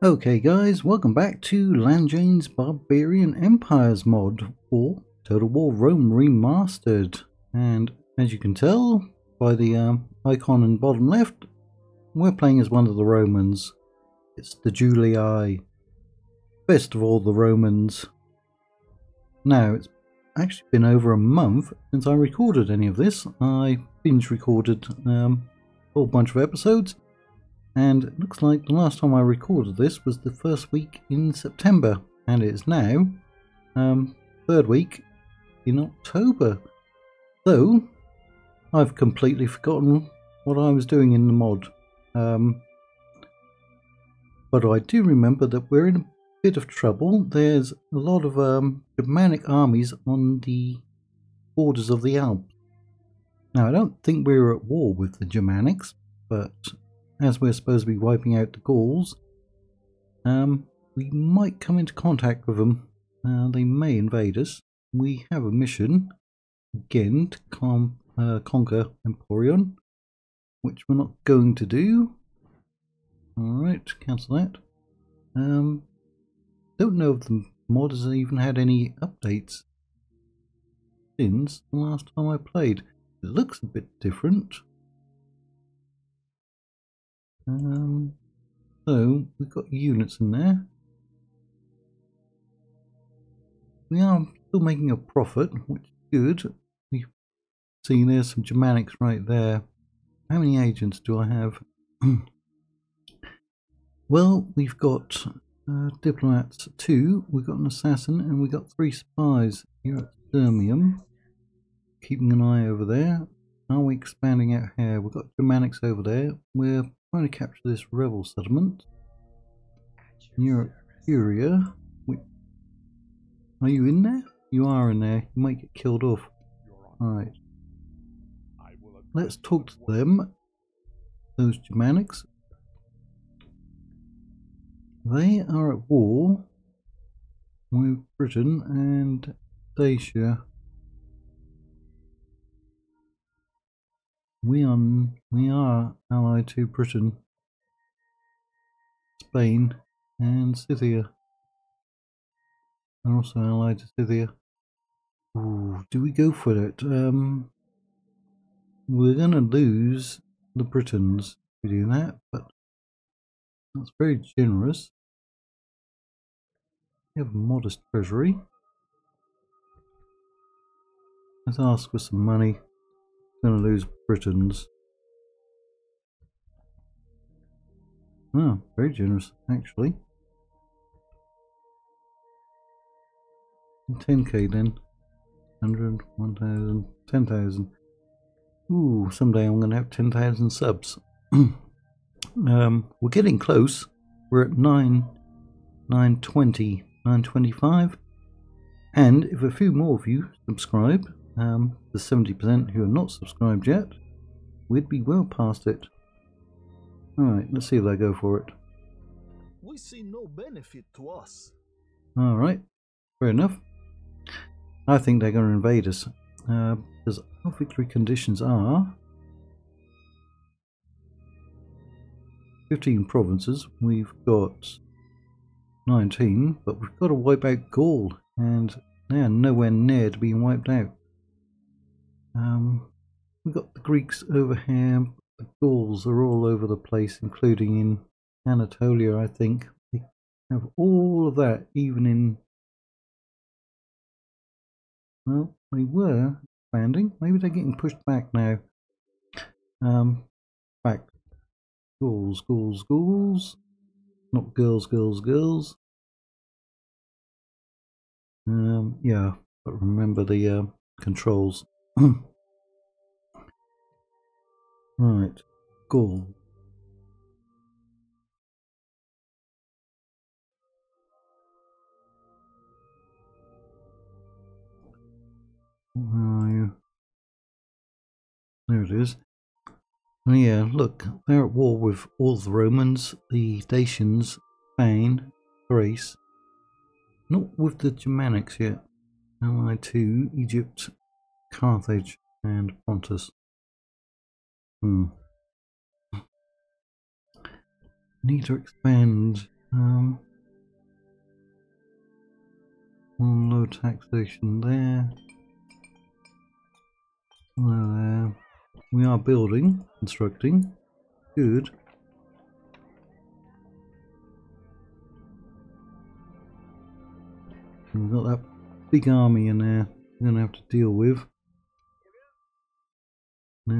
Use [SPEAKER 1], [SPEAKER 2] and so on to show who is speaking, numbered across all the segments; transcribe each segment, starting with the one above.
[SPEAKER 1] Okay guys, welcome back to Lanjane's Barbarian Empires mod, or Total War Rome Remastered. And as you can tell by the um, icon in the bottom left, we're playing as one of the Romans. It's the Julii, best of all the Romans. Now, it's actually been over a month since I recorded any of this. I binge recorded um, a whole bunch of episodes and it looks like the last time I recorded this was the first week in September. And it is now um, third week in October. Though I've completely forgotten what I was doing in the mod. Um, but I do remember that we're in a bit of trouble. There's a lot of um, Germanic armies on the borders of the Alps. Now I don't think we're at war with the Germanics but as we're supposed to be wiping out the Gauls, um, we might come into contact with them. Uh, they may invade us. We have a mission, again, to com uh, conquer Emporion, which we're not going to do. Alright, cancel that. Um, don't know if the mod has even had any updates since the last time I played. It looks a bit different. Um, so we've got units in there. We are still making a profit, which is good. We see there's some Germanics right there. How many agents do I have? well, we've got uh, diplomats two, we've got an assassin, and we've got three spies here at Sturmium. Keeping an eye over there. Are we expanding out here? We've got Germanics over there. We're trying to capture this rebel settlement. You're Curia. Are you in there? You are in there. You might get killed off. Alright. Let's talk to them. Those Germanics. They are at war with Britain and Dacia. We are, we are allied to Britain, Spain, and Scythia. And also allied to Scythia. Ooh, do we go for it? Um, we're going to lose the Britons if we do that, but that's very generous. We have a modest treasury. Let's ask for some money. Gonna lose Britons. Oh, very generous, actually. 10k then. 100, 1000, 10,000. Ooh, someday I'm going to have 10,000 subs. um, we're getting close. We're at 9, 920, 925. And if a few more of you subscribe, um, the 70% who are not subscribed yet, we'd be well past it. Alright, let's see if they go for it.
[SPEAKER 2] We see no benefit to us.
[SPEAKER 1] Alright, fair enough. I think they're going to invade us. Uh, because our victory conditions are 15 provinces. We've got 19, but we've got to wipe out Gaul, and they're nowhere near to being wiped out. Um, we've got the Greeks over here. The Gauls are all over the place, including in Anatolia, I think. They have all of that, even in. Well, they were expanding. Maybe they're getting pushed back now. Um, back. Gauls, Gauls, Gauls. Not girls, girls, girls. Um, yeah, but remember the uh, controls. Hmm. right, Gaul. Where are you? There it is. Oh yeah, look, they're at war with all the Romans, the Dacians, Spain, Greece. Not with the Germanics yet. Allied to Egypt, Carthage and Pontus. Hmm. Need to expand Um, low taxation there. Hello there. We are building, constructing. Good. We've got that big army in there we're going to have to deal with.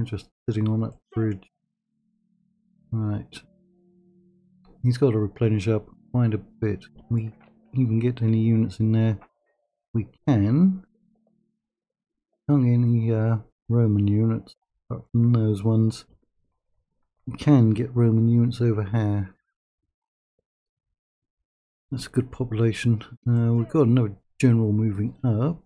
[SPEAKER 1] Just sitting on that bridge. Right. He's got to replenish up quite a bit. We even get any units in there. We can. Can't get any uh, Roman units apart from those ones. We can get Roman units over here. That's a good population. Uh, we've got another general moving up.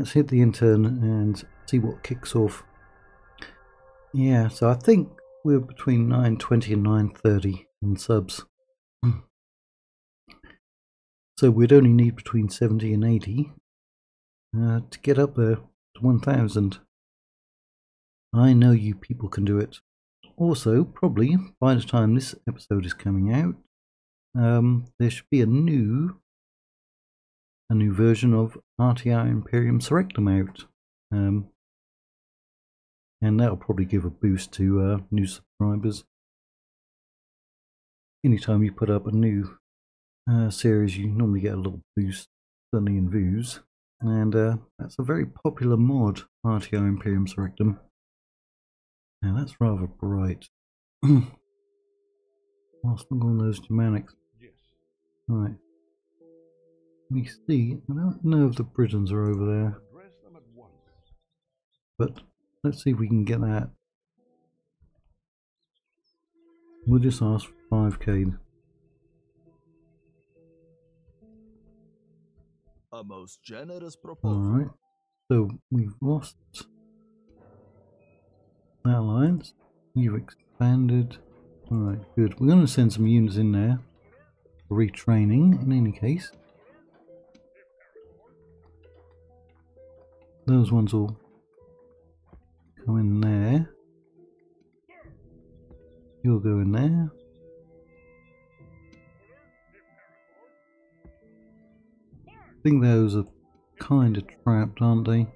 [SPEAKER 1] Let's hit the intern and see what kicks off. Yeah, so I think we're between 9.20 and 9.30 in subs. so we'd only need between 70 and 80 uh, to get up there to 1000. I know you people can do it. Also, probably by the time this episode is coming out, um, there should be a new a new version of RTR Imperium Surrectum out. Um, and that'll probably give a boost to uh, new subscribers. Anytime you put up a new uh, series, you normally get a little boost, certainly in views. And uh, that's a very popular mod, RTR Imperium Surrectum. Now that's rather bright. Last look on those Germanics.
[SPEAKER 3] Yes.
[SPEAKER 1] Right. We see, I don't know if the Britons are over there,
[SPEAKER 3] Address them at once.
[SPEAKER 1] but let's see if we can get that. We'll just ask for 5k.
[SPEAKER 2] A most generous proposal.
[SPEAKER 1] Alright. So we've lost that alliance. You've expanded. Alright, good. We're going to send some units in there for retraining in any case. Those ones will go in there. You'll go in there. I think those are kind of trapped, aren't they?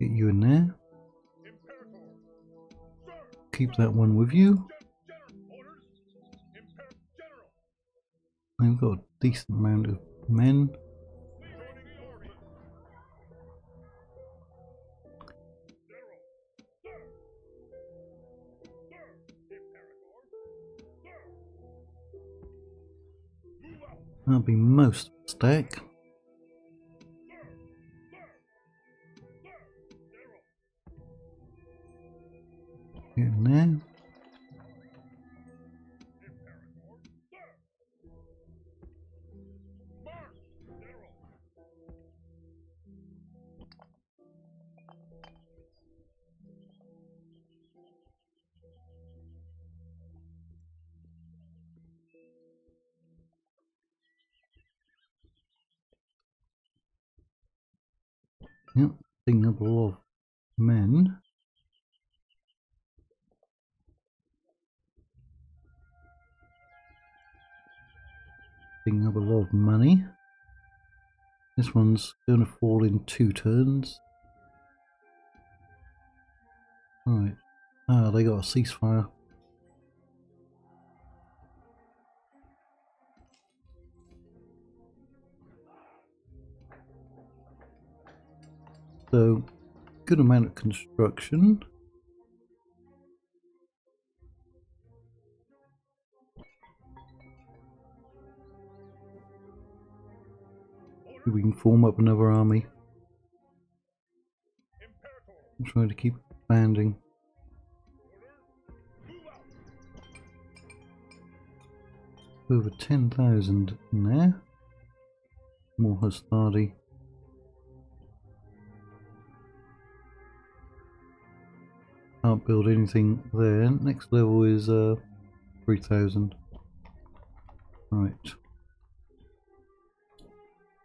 [SPEAKER 1] Get you in there. Keep that one with you. They've got a decent amount of men. That'll be most stack. Yep, lot of men. Lot of money. This one's going to fall in two turns. Alright. Ah, they got a ceasefire. So, good amount of construction. Maybe we can form up another army. I'm trying to keep expanding. Over 10,000 in there. More Hastati. Can't build anything there. Next level is uh, 3000. Right.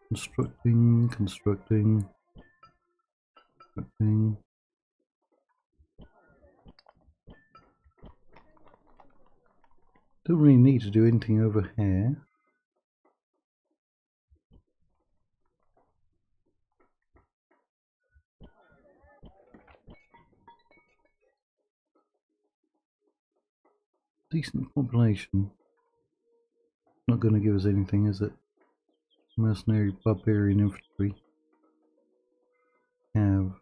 [SPEAKER 1] Constructing, constructing. Thing. Don't really need to do anything over here. Decent population. Not going to give us anything, is it? Mercenary barbarian infantry. Have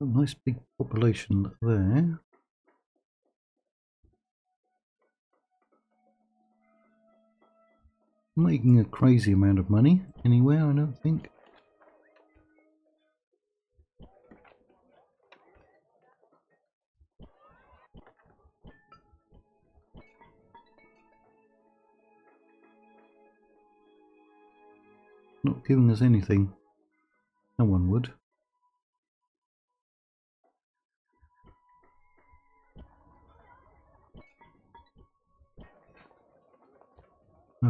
[SPEAKER 1] a nice big population there. Making a crazy amount of money anywhere, I don't think. Not giving us anything. No one would.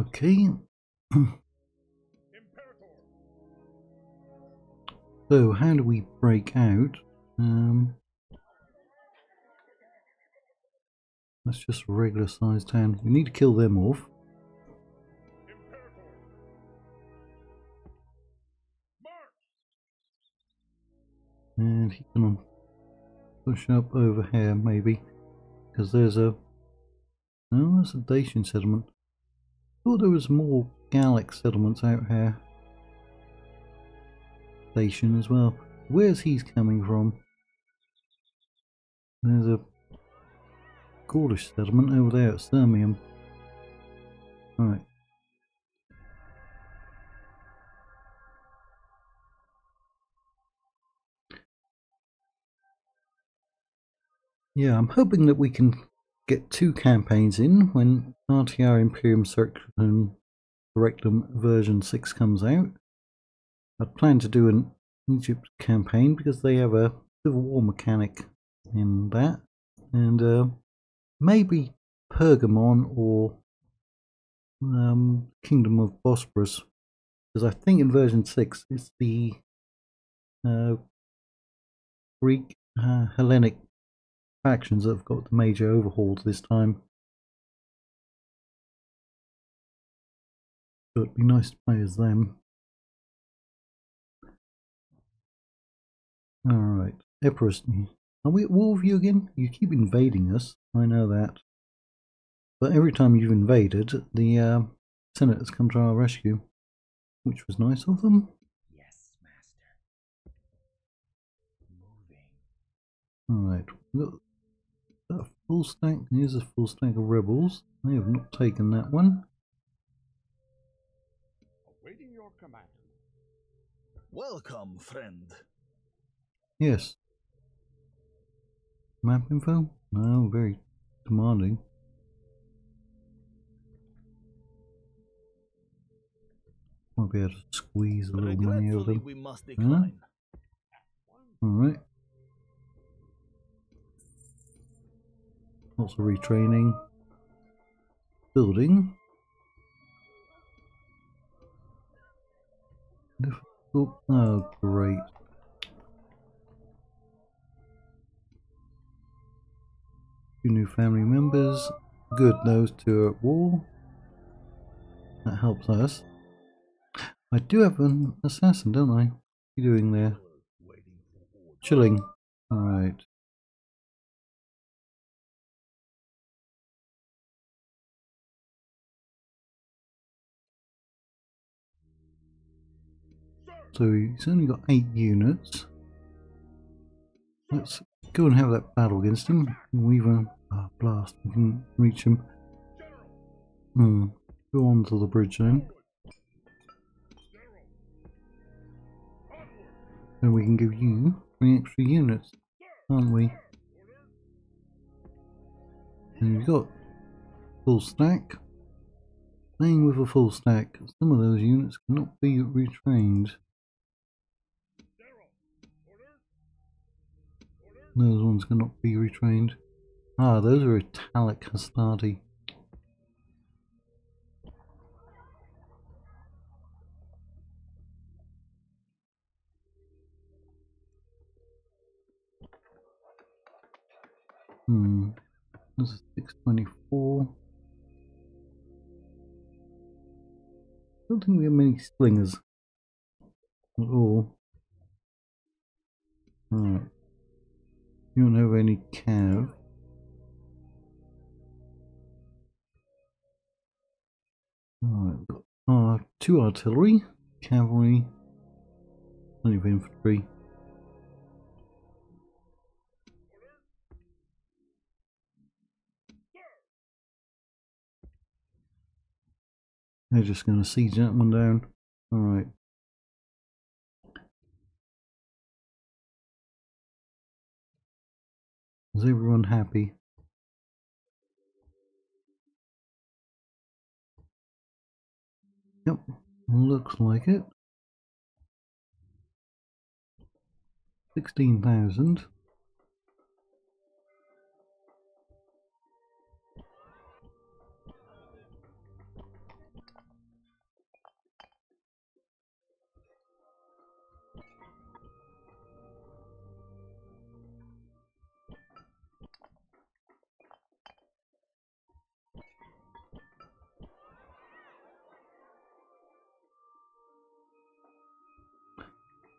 [SPEAKER 1] Okay. so, how do we break out? Um, that's just a regular sized town. We need to kill them off. And he can push up over here, maybe. Because there's a... Oh, there's a Dacian settlement thought there was more Gallic settlements out here. Station as well. Where's he coming from? There's a Gaulish settlement over there at Sirmium. Right. Yeah, I'm hoping that we can get two campaigns in when RTR Imperium Surrectum version 6 comes out. I plan to do an Egypt campaign because they have a Civil War mechanic in that. And uh, maybe Pergamon or um, Kingdom of Bosporus. Because I think in version 6 it's the uh, Greek uh, Hellenic factions that have got the major overhauls this time. So it'd be nice to play as them. Alright, Epirus. Are we at war with you again? You keep invading us, I know that. But every time you've invaded, the uh, senators come to our rescue. Which was nice of them.
[SPEAKER 3] Yes, master.
[SPEAKER 1] Alright, we've got a full stack? Here's a full stack of rebels. I have not taken that one.
[SPEAKER 3] Awaiting your command.
[SPEAKER 2] Welcome, friend.
[SPEAKER 1] Yes. Map info? No, very demanding. Might be able to squeeze a little money out of them.
[SPEAKER 2] we must decline.
[SPEAKER 1] Alright. Lots of retraining. Building. Difficult. Oh, great. Two new family members. Good, those two are at war. That helps us. I do have an assassin, don't I? What are you doing there? Chilling. Alright. So he's only got eight units. Let's go and have that battle against him. Weaver, ah, blast, we can reach him. Hmm. Go on to the bridge then. And we can give you three extra units, can't we? And you've got full stack. Playing with a full stack, some of those units cannot be retrained. Those ones cannot be retrained. Ah, those are italic Hastati. Hmm. This is 624. don't think we have many slingers at all. all. Right. You don't have any cav. Right, we've got uh, two artillery, cavalry, plenty of infantry. They're just going to siege that one down. Alright. Is everyone happy? Yep, looks like it. 16,000.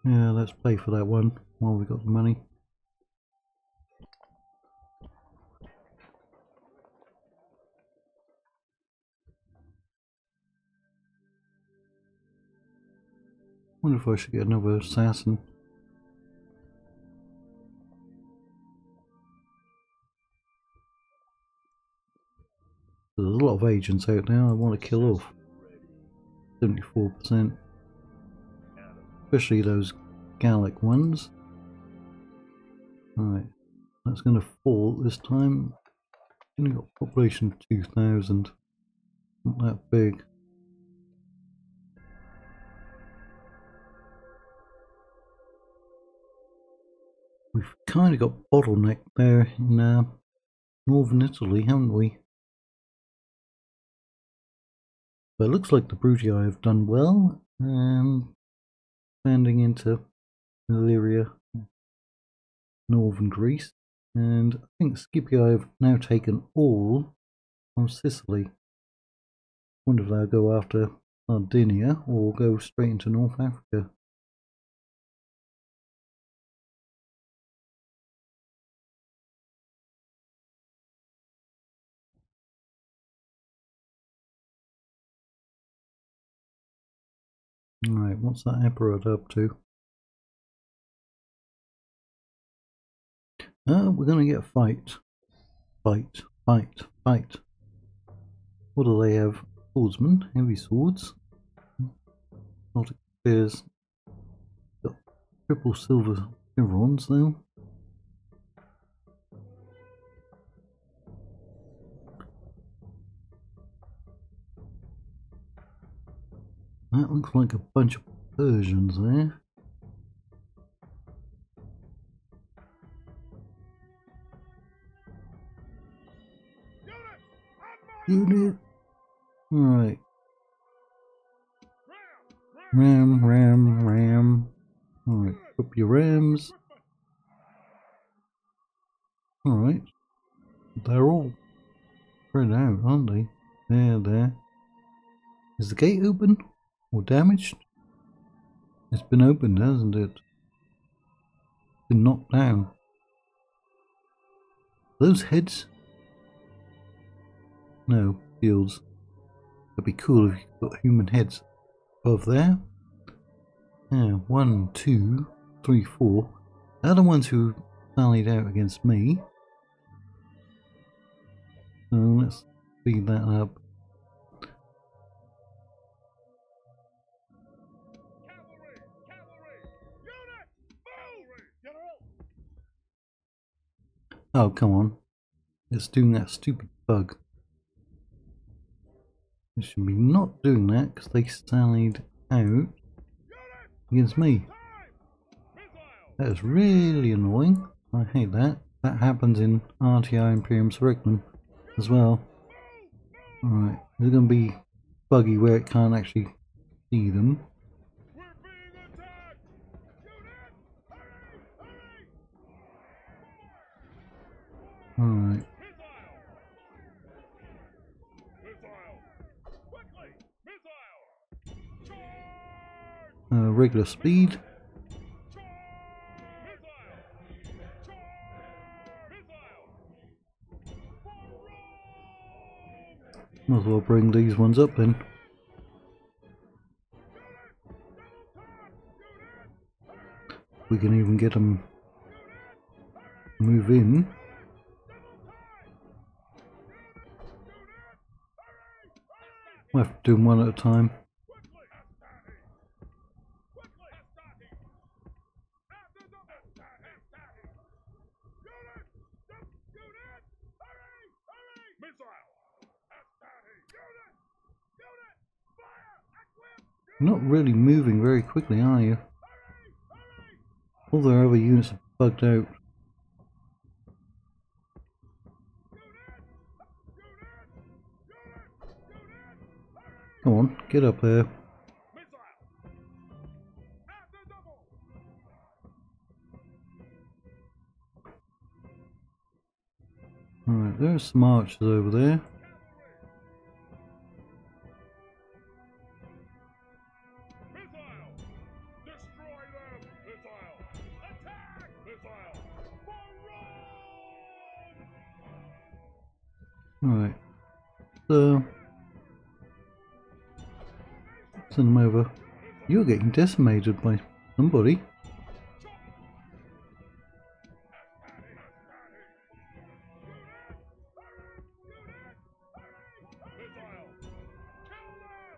[SPEAKER 1] Yeah, let's pay for that one while we got the money. wonder if I should get another assassin. There's a lot of agents out there I want to kill off. 74% especially those Gallic ones. Right, that's going to fall this time. Only got population 2000. Not that big. We've kind of got bottleneck there in uh, northern Italy, haven't we? But it looks like the Brutii have done well, and expanding into Illyria, northern Greece, and I think Scipio have now taken all from Sicily. Wonder if they'll go after Sardinia or go straight into North Africa. Right, what's that emperor up to? Uh, we're gonna get a fight. Fight, fight, fight. What do they have? Swordsmen, heavy swords. Not spears. Got triple silver chevrons though. That looks like a bunch of Persians there. Unit! Alright. Ram, ram, ram. Alright, up your rams. Alright. They're all spread out, aren't they? There, there. Is the gate open? Or damaged? It's been opened, hasn't it? Been knocked down. Those heads? No, fields. It'd be cool if you got human heads above there. Yeah, one, two, three, four. They're the ones who sallied out against me. So let's speed that up. Oh, come on. It's doing that stupid bug. Should be not doing that because they sallied out against me. That is really annoying. I hate that. that happens in RTR Imperium Surrectum as well. Alright, is it going to be buggy where it can't actually see them? Alright. Uh, regular speed. Might as well bring these ones up then. We can even get them move in. We'll have to do them one at a time. You're not really moving very quickly, are you? All their other units are bugged out. Come on, get up there. Alright, there's some archers over there. Alright. So send them over. You're getting decimated by somebody.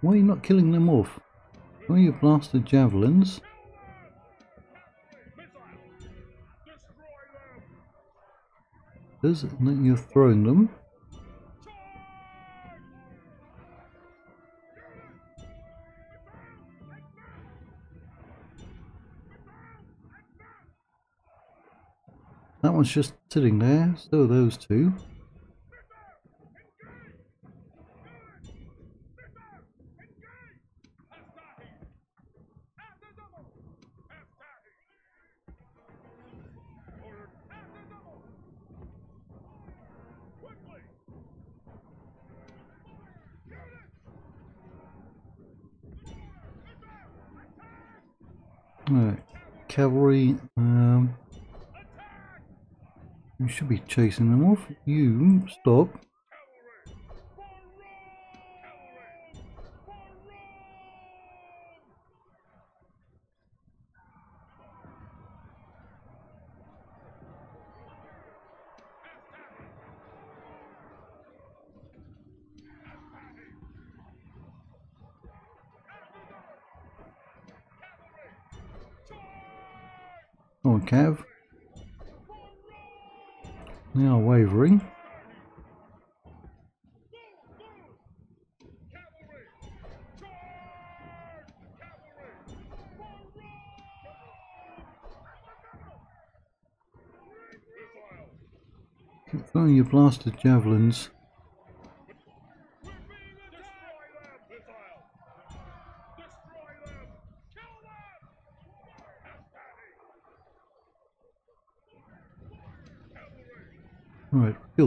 [SPEAKER 1] Why are you not killing them off? Why are you blasted javelins? That you're throwing them? One's just sitting there, so those two. Alright, cavalry, um, you should be chasing them off. You, stop. Oh, On, Cav. Now wavering. Keep throwing your blasted javelins.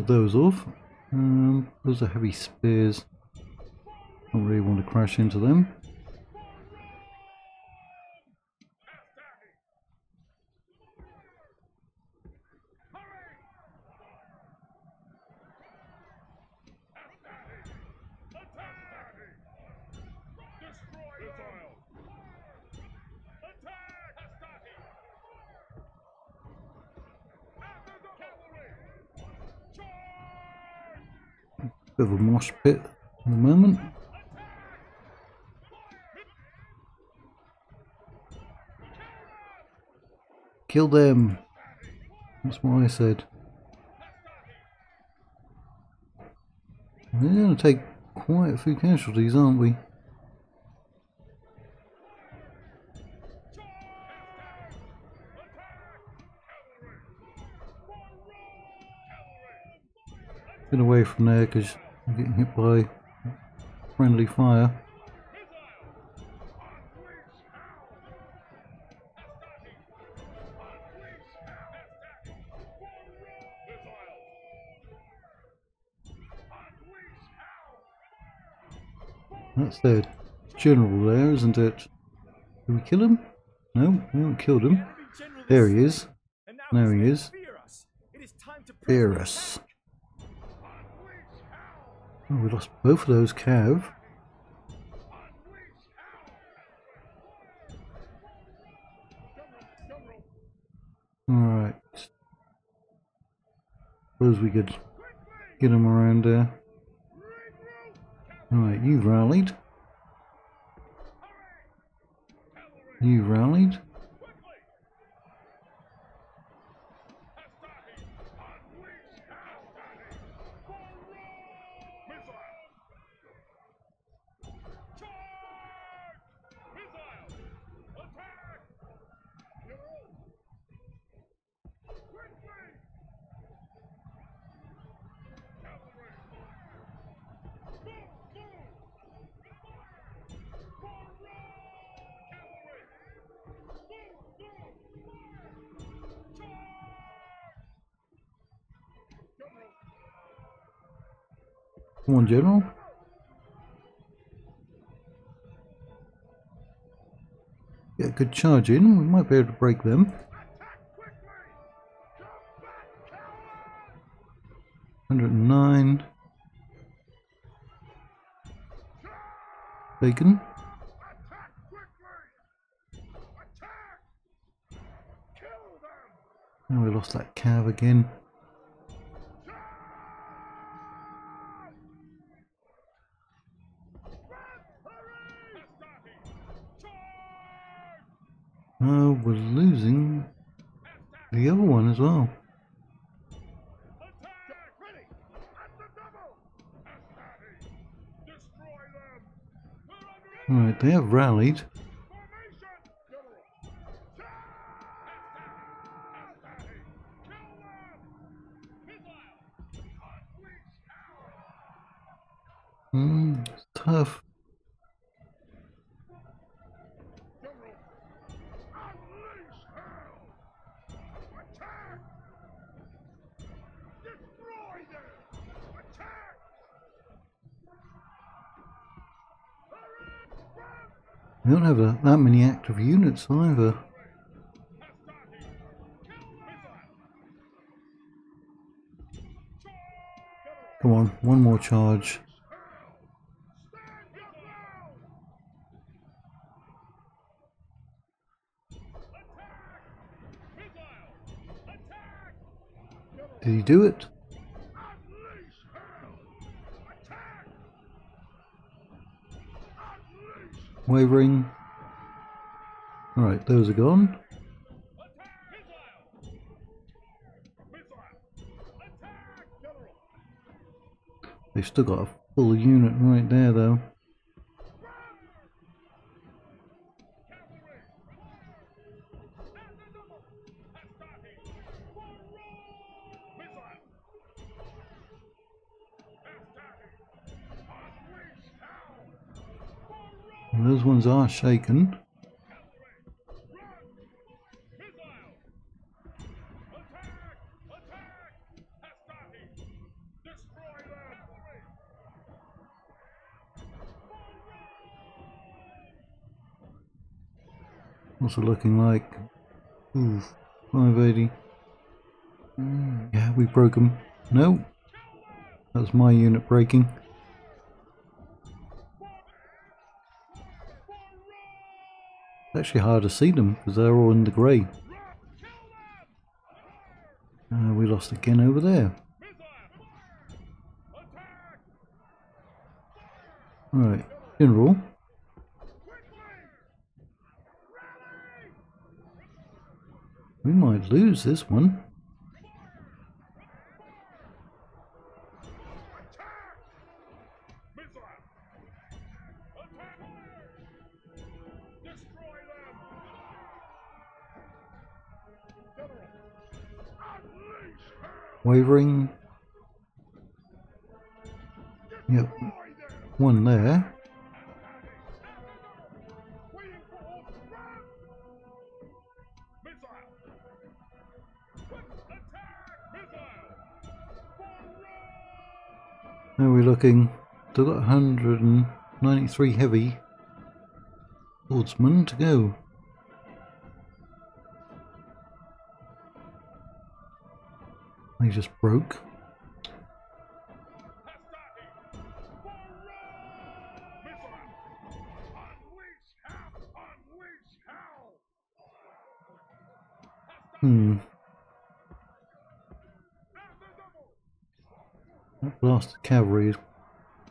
[SPEAKER 1] Those off. Um, those are heavy spears. Don't really want to crash into them. Bit of a mosh pit at the moment. Kill them. That's what I said. We're going to take quite a few casualties, aren't we? Get away from there because getting hit by friendly fire. That's their general there, isn't it? Did we kill him? No, we haven't killed him. There he is. There he is. Fear us. Oh, we lost both of those cav. Alright. Suppose we could get him around there. Alright, you rallied. You rallied. On, General. Get a good charge in. We might be able to break them. Hundred and nine. Bacon. And we lost that cav again. Uh, we're losing the other one as well. Alright, they have rallied. Hmm, it's tough. We don't have a, that many active units either. Come on, one more charge. Did he do it? Wavering. Alright, those are gone. They've still got a full unit right there though. Those ones are shaken. What's it looking like? Ooh, 580. Mm, yeah, we broke them. No, that's my unit breaking. It's actually hard to see them because they're all in the grey. Uh, we lost again over there. Right, General. We might lose this one. Wavering. Yep, one there. Looking? Still got 193 heavy swordsmen to go. They just broke. Hmm, that blasted cavalry has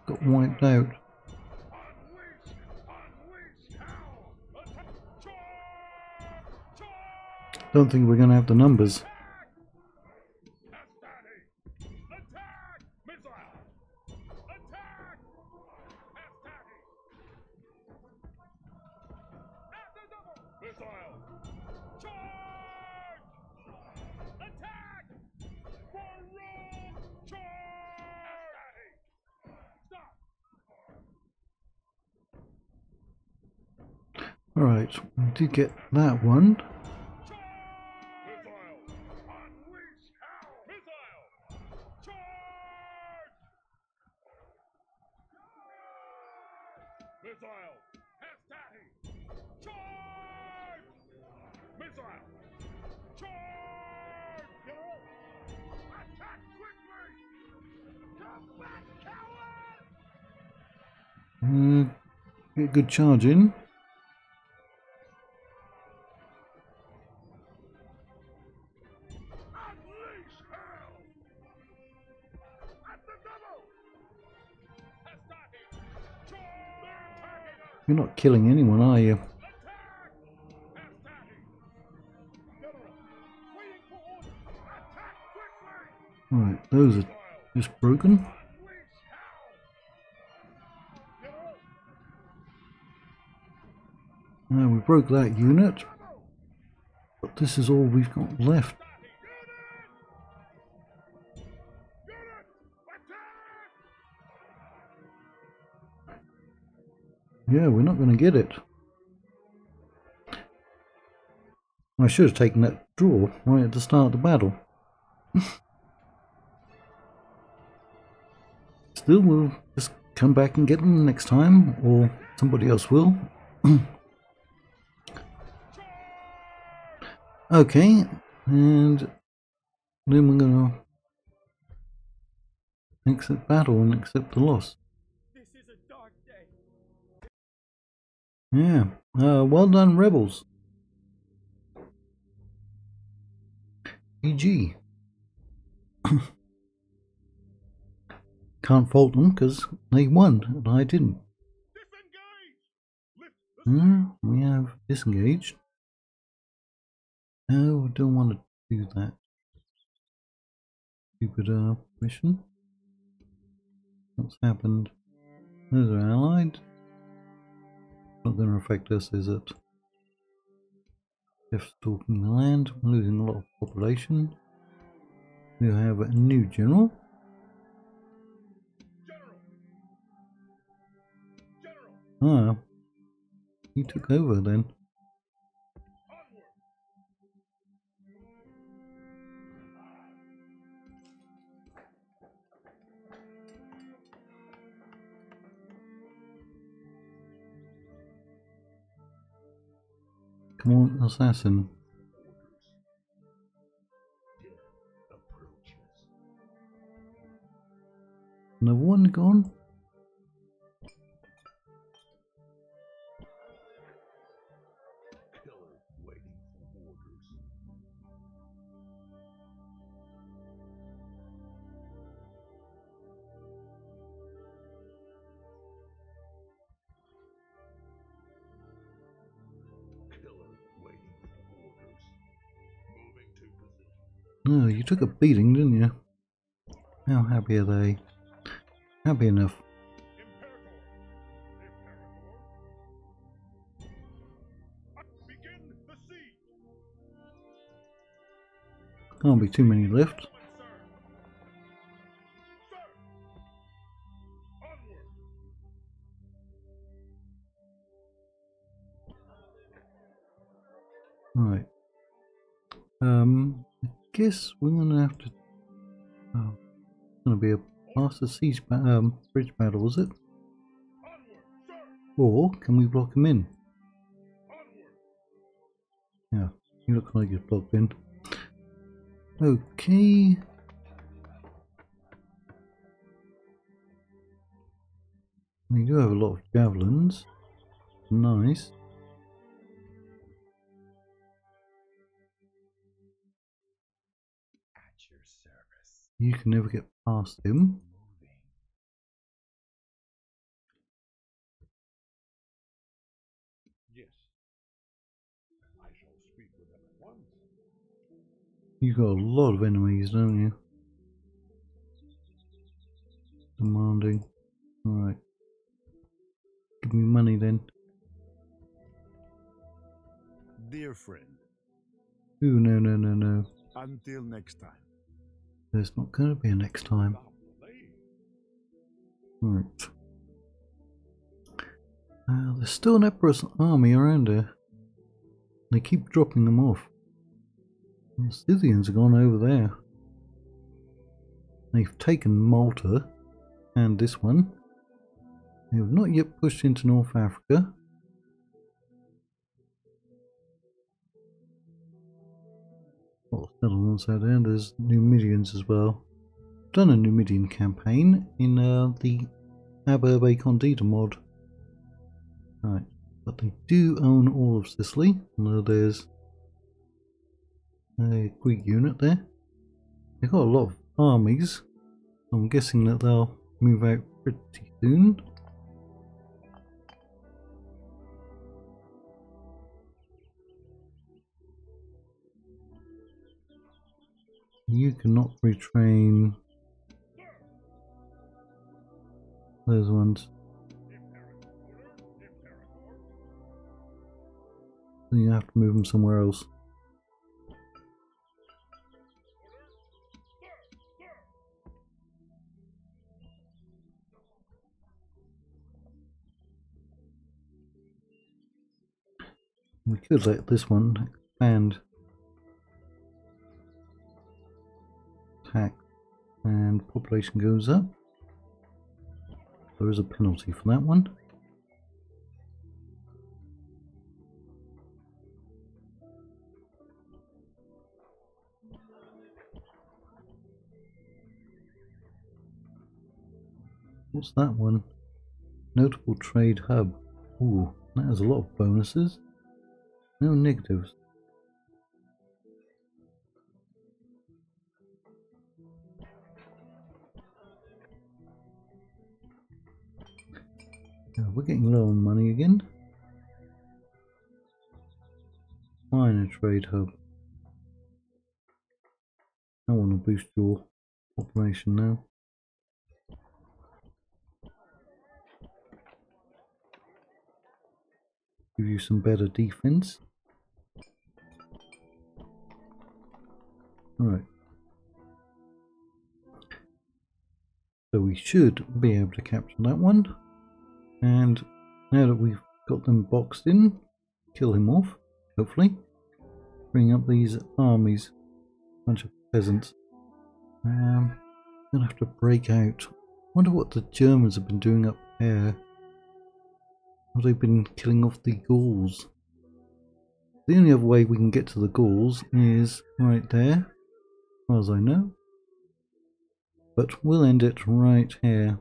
[SPEAKER 1] got wiped out. Don't think we're going to have the numbers.
[SPEAKER 3] Hastati! Attack! Missile! Attack! Hastati! After double! Missile! Charge! Attack! For Rome! Charge! Hastati! Stop!
[SPEAKER 1] Alright, we did get that one.
[SPEAKER 3] Missile! Unleash hell! Missile! Charge! Missile! Hastati! Charge! Missile! Charge! General! Attack quickly! Come back, coward!
[SPEAKER 1] Uh, get good charge You're not killing anyone, are you? Right, those are just broken. Now we broke that unit, but this is all we've got left. Yeah, we're not going to get it. I should have taken that draw right at the start of the battle. Still, we'll just come back and get them next time, or somebody else will. okay, and then we're going to exit battle and accept the loss. Yeah. Uh, well done, rebels. GG. Can't fault them because they won and I didn't.
[SPEAKER 3] Disengage! Lift the
[SPEAKER 1] Hmm, we have disengaged. No, we don't want to do that. Stupid uh, mission. What's happened? Those are allied. To affect us, is it? Just stalking the land, losing a lot of population. We have a new! General! Ah, he took over then. Come assassin. Another one gone? No, you took a beating, didn't you? How happy are they? Happy enough. Can't be too many left. Guess we're gonna have to. Oh, it's gonna be a past the siege ba- um bridge battle, is it? Or can we block him in? Yeah, you look like you're blocked in. Okay. We do have a lot of javelins. Nice. You can never get past him.
[SPEAKER 3] Yes. I shall speak with them at once.
[SPEAKER 1] You've got a lot of enemies, don't you? Demanding. Alright. Give me money then.
[SPEAKER 3] Dear friend,
[SPEAKER 1] Ooh, no, no, no, no.
[SPEAKER 3] until next time.
[SPEAKER 1] There's not going to be a next time. Right. Uh, there's still an Emperor's army around here. They keep dropping them off. The Scythians are gone over there. They've taken Malta and this one. They have not yet pushed into North Africa. What settlements there? There's Numidians as well. I've Done a Numidian campaign in uh, the Ab Urbe Condita mod. Right, but they do own all of Sicily. Although there's a Greek unit there. They've got a lot of armies. I'm guessing that they'll move out pretty soon. You cannot retrain those ones. Then you have to move them somewhere else. We could let this one expand. And population goes up. There is a penalty for that one. What's that one? Notable trade hub. Ooh, that has a lot of bonuses. No negatives. We're getting low on money again. Minor trade hub. I want to boost your population now. Give you some better defense. Right. So we should be able to capture that one. And now that we've got them boxed in, kill him off, hopefully. Bring up these armies. Bunch of peasants. Um, gonna have to break out. Wonder what the Germans have been doing up there. Have they been killing off the Gauls? The only other way we can get to the Gauls is right there, as far as I know. But we'll end it right here.